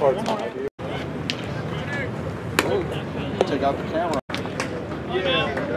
parts. Take out the camera. Yeah.